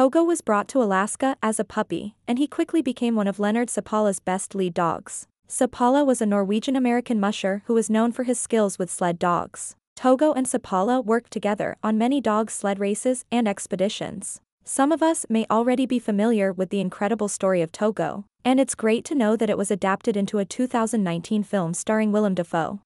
Togo was brought to Alaska as a puppy, and he quickly became one of Leonhard Seppala's best lead dogs. Seppala was a Norwegian-American musher who was known for his skills with sled dogs. Togo and Seppala worked together on many dog sled races and expeditions. Some of us may already be familiar with the incredible story of Togo, and it's great to know that it was adapted into a 2019 film starring Willem Dafoe.